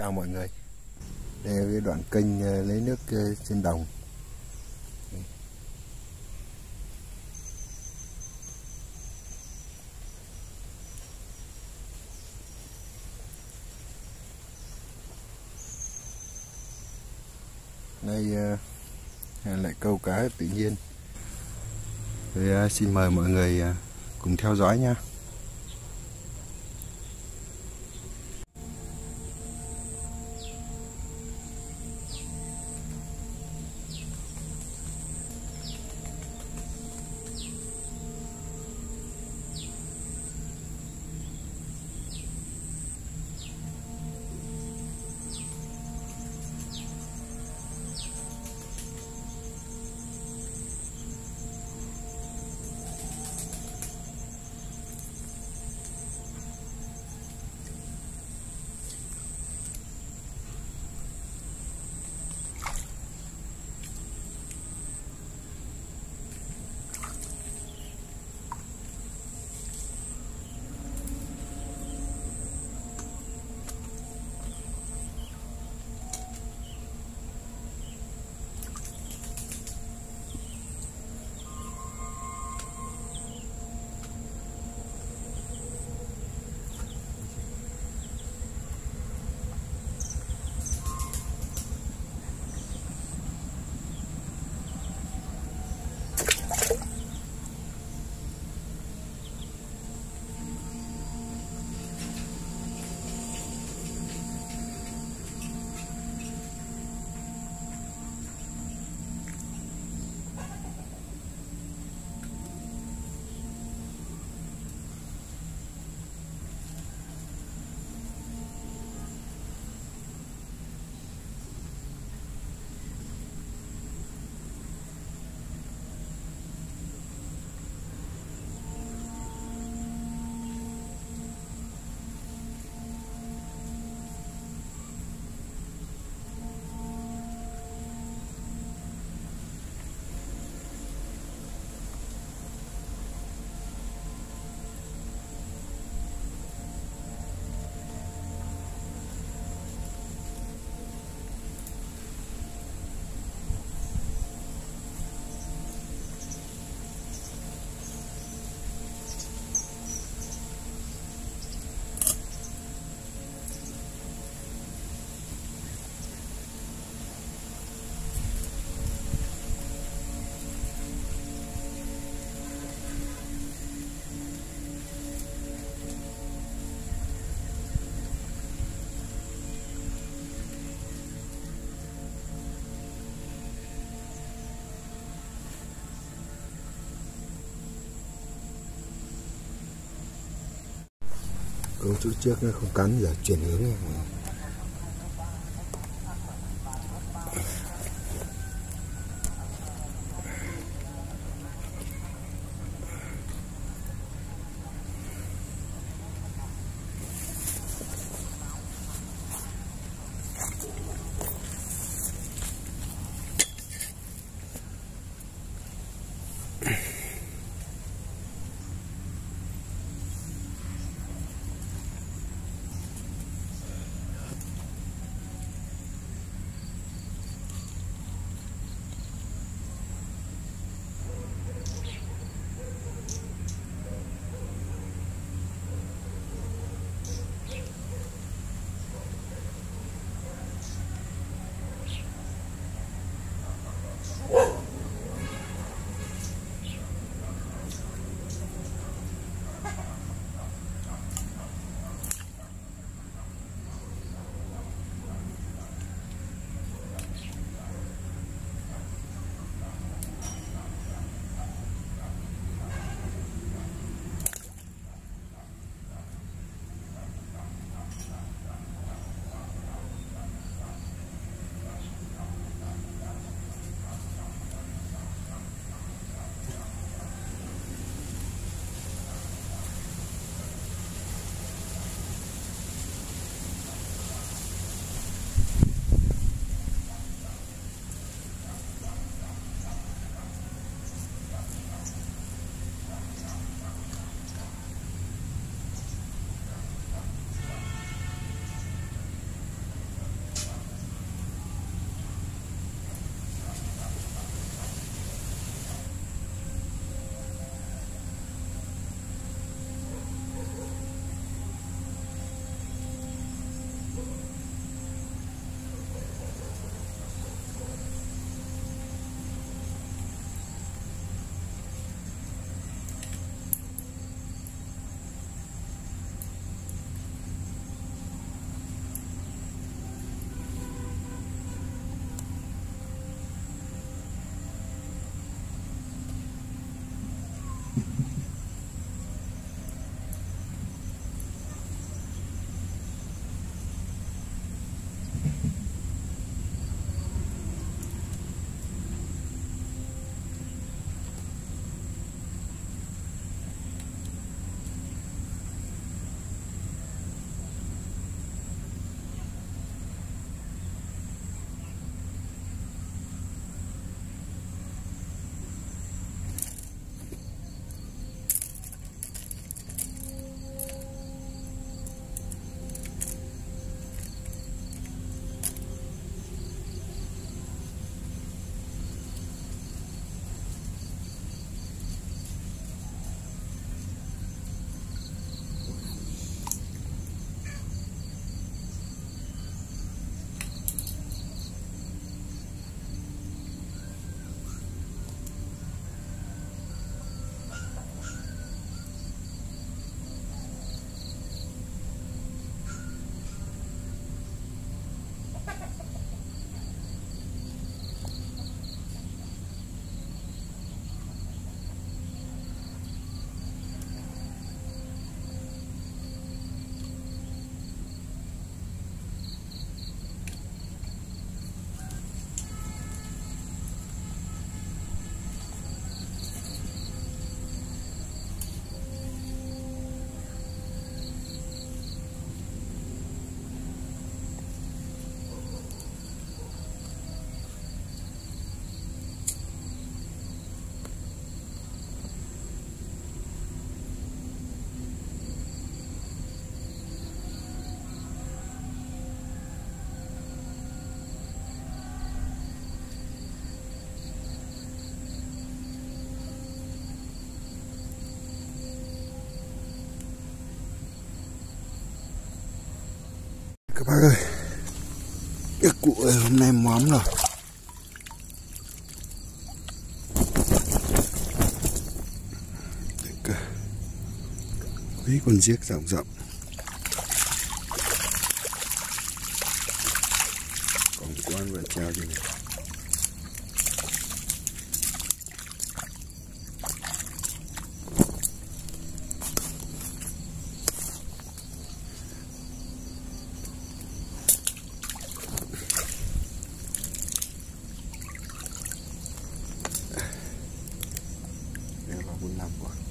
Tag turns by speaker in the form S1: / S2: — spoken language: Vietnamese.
S1: chào mọi người. Đây là cái đoạn kênh ờ, lấy nước ờ, trên đồng. Đây ờ, lại câu cá tự nhiên. Tôi xin mời mọi người cùng theo dõi nha câu chỗ trước nó không cắn giờ chuyển hướng này. Các bác ơi Cái cụ ơi, hôm nay móm rồi Mấy con giếc rộng rộng. Còn quan và treo đi này. number. one.